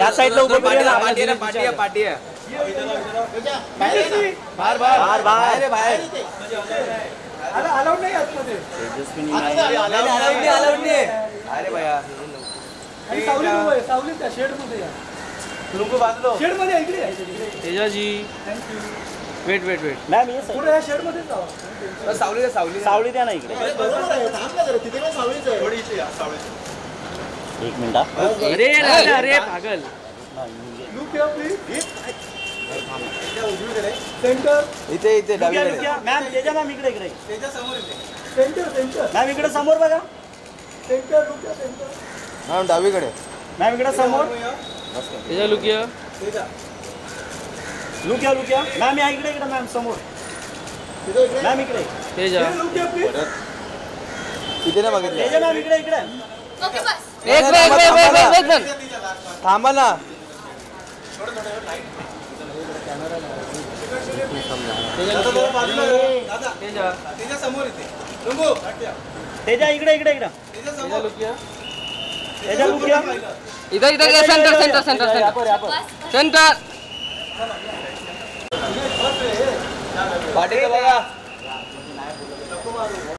त्या साईडला उभं करूया पाठी आहे पाठी आहे, पाठी आहे. बाहेर बाहेर। बाहेर, बाहेर. अलाउड नाही आतमध्ये तेजस्विनी नाही. अरे भैया सावली आहे सावली त्या शेड मध्ये या तुमको बांधलो शेड मध्ये इकडे Tejaji wait wait wait ma'am ये पुढे या शेड मध्ये जावा सावली सावली दे. सावली द्या ना इकडे। लुक या प्लीज़ सेंटर इथे इथे लुक्या, डावीकडे लुक्या. मॅम तेजा मॅम इकडे इकडे. सेंटर सेंटर मॅम इकडे समोर बघा हा डावीकडे मॅम इकडे समोर. तेजा लुकिया। लुक्या लुक्या. मॅम या इकडे इकडे मॅम समोर. मॅम इकडे. तेजा। इथे नाही बघितलं तेजा मॅम इकडे इकडे. ओके बस. एक वेट वेट वेट वेट थांबा ना. तेजा तेजा इकडे इकडे इकडे. तेजा लुकिया तेजा इधर इधर इधर centre centre centre centre centre पाठीचं बघा.